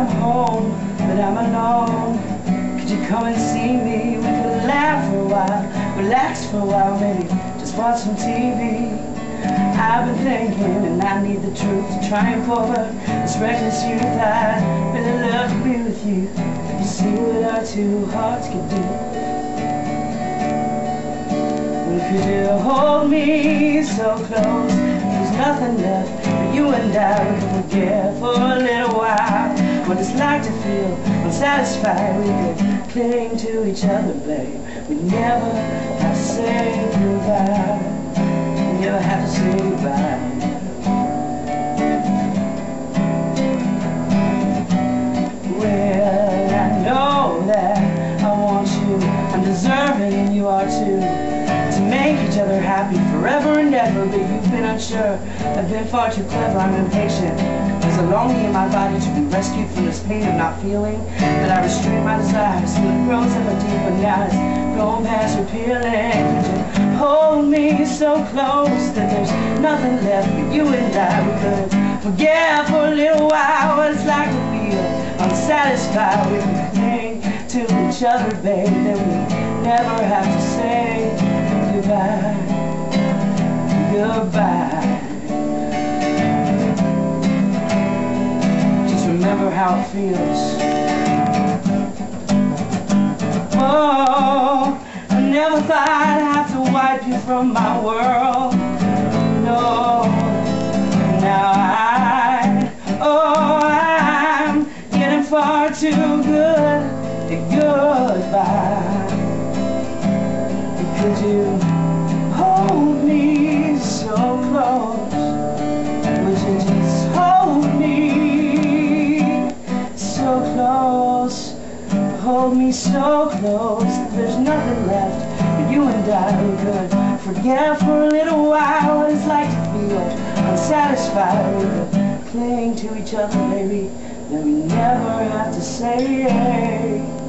I'm home, but I'm alone. Could you come and see me? We could laugh for a while, relax for a while, maybe just watch some TV. I've been thinking, and I need the truth to triumph over this reckless youth. I'd really love to be with you. You see what our two hearts can do. Could you hold me so close? There's nothing left but you and I. We can forget for a little while what it's like to feel unsatisfied. We could cling to each other, babe. We never have to say goodbye. We never have to say goodbye. Make each other happy forever and ever But you've been unsure, I've been far too clever, I'm impatient. There's a longing in my body to be rescued from this pain of not feeling. But I restrain my desires, till it grows ever deeper Now it's gone past repealing. Could you hold me so close that there's nothing left but you and I. We could forget for a little while what it's like to feel unsatisfied. We could cling to each other, babe That we never have to say how it feels. Oh, I never thought I'd have to wipe you from my world. No, now I, oh, I'm getting far too good to goodbye. Could you close? Hold me so close. That there's nothing left but you and I. We could forget for a little while what it's like to feel unsatisfied. Could cling to each other, baby Then we never have to say